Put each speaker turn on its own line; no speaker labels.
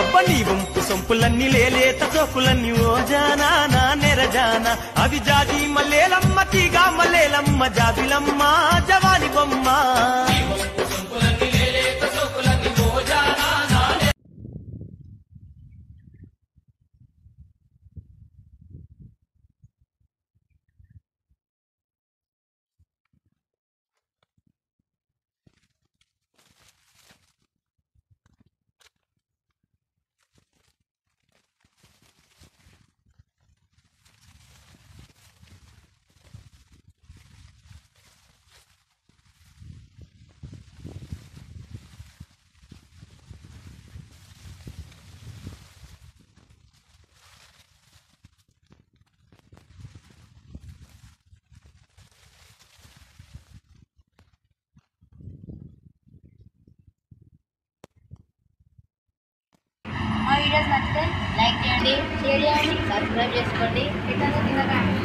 అబ్బ నీ వంపు సొంపులన్నీ లేలేత తోపులన్నీ ఓ జానా నా నెరజానా అవి జాగి మల్లేలమ్మ తీగా మల్లేలమ్మ జాబిలమ్మ జవాని బొమ్మ.
వీడియోస్ నచ్చితే లైక్ చేయండి షేర్ చేయండి సబ్స్క్రైబ్ చేసుకోండి. ఇతను తినకండి